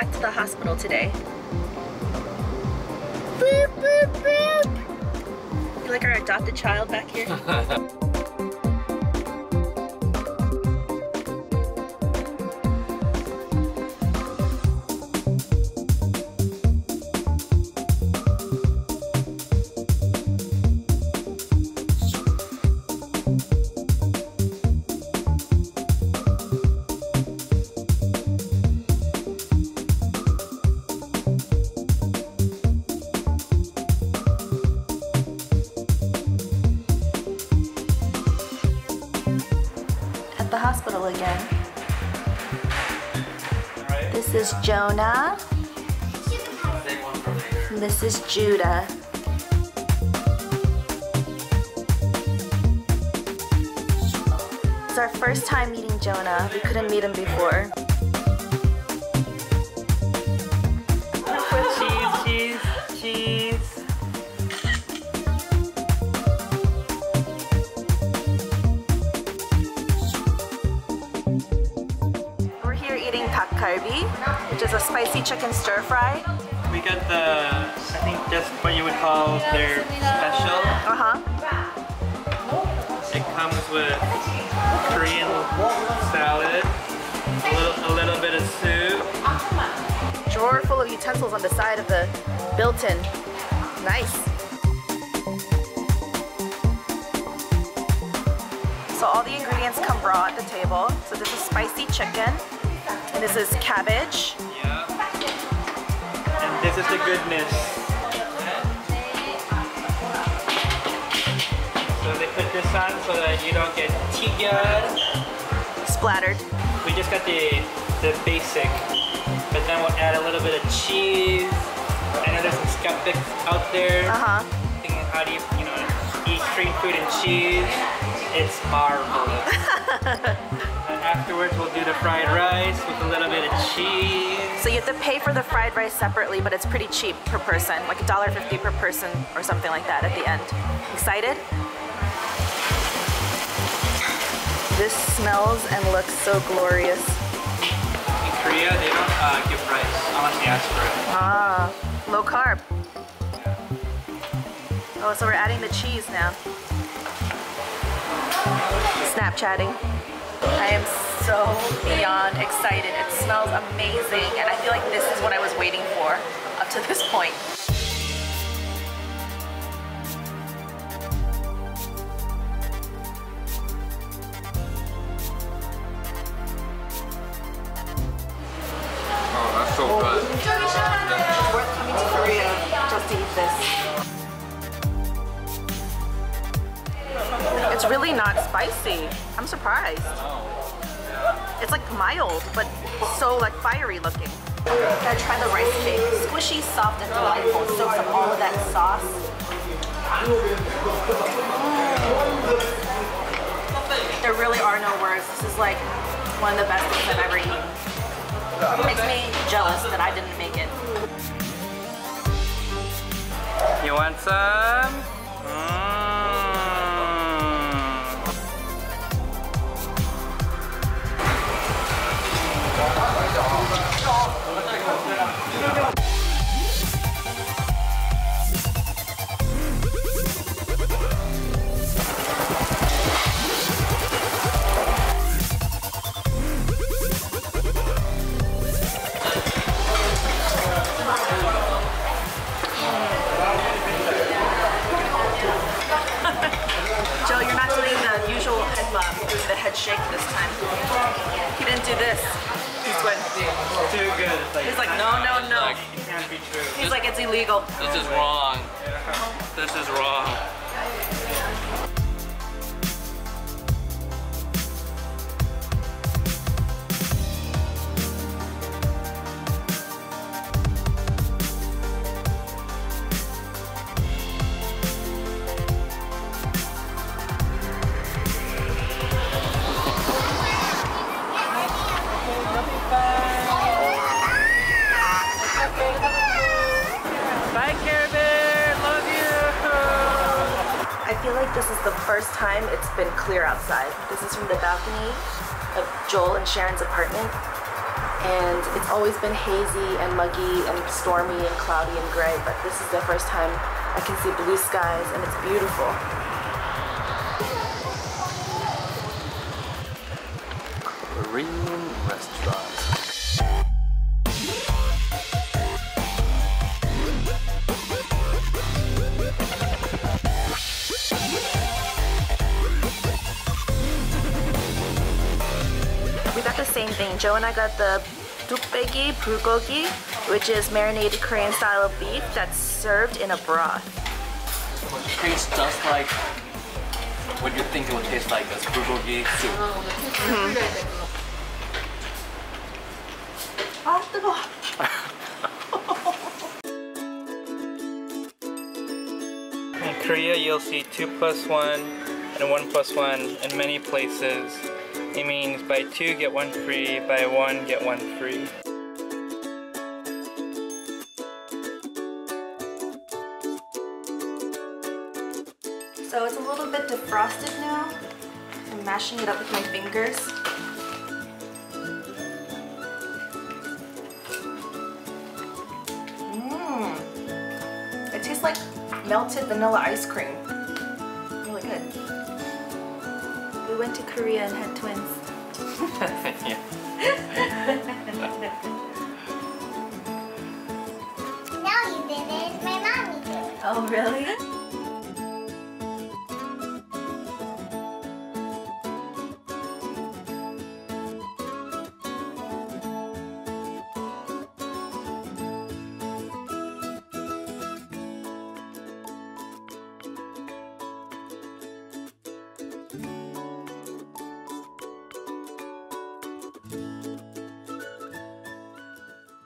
back to the hospital today. Boop, boop, boop. You like our adopted child back here? hospital again. This is Jonah. This is Judah. It's our first time meeting Jonah. We couldn't meet him before. Kalbi, which is a spicy chicken stir fry. We got the, I think that's what you would call their special. Uh huh. It comes with Korean salad, a little, a little bit of soup. Drawer full of utensils on the side of the built-in. Nice. So all the ingredients come raw at the table. So this is spicy chicken, and this is cabbage. Yeah. And this is the goodness. So they put this on so that you don't get tiga. Splattered. We just got the the basic, but then we'll add a little bit of cheese. I know there's some skeptics out there Uh huh. thinking, how do you, you know, eat street food and cheese? It's marvelous. afterwards, we'll do the fried rice with a little bit of cheese. So you have to pay for the fried rice separately, but it's pretty cheap per person, like $1.50 per person or something like that at the end. Excited? This smells and looks so glorious. In Korea, they don't uh, give rice unless you ask for it. Ah, low carb. Oh, so we're adding the cheese now. Snapchatting. I am so beyond excited. It smells amazing, and I feel like this is what I was waiting for up to this point. Oh, that's so good. It's worth coming to Korea just to eat this. It's really not spicy. I'm surprised. It's like mild, but so like fiery looking. Gotta try the rice cake. Squishy, soft, and delightful. Soaks up all of that sauce. Mm. There really are no words. This is like one of the best things I've ever eaten. It makes me jealous that I didn't make it. You want some? Doing the head shake this time. He didn't do this. He's went. Too good. He's like, no, no, no. Like, it can't be true. He's like, it's illegal. this is wrong. This is wrong. This is the first time it's been clear outside. This is from the balcony of Joel and Sharon's apartment. and it's always been hazy and muggy and stormy and cloudy and gray, but this is the first time I can see blue skies and it's beautiful. same thing. Joe and I got the dukbegi bulgogi, which is marinated Korean style of beef that's served in a broth. It tastes just like what you think it would taste like as bulgogi soup. 아 뜨거. In Korea, you'll see 2 plus 1 and 1 plus 1 in many places. It means buy 2, get 1 free, buy 1, get 1 free. So it's a little bit defrosted now. I'm mashing it up with my fingers. Mmm. It tastes like melted vanilla ice cream. Went to Korea and had twins. yeah. Now you did it. My mommy did. Oh, really?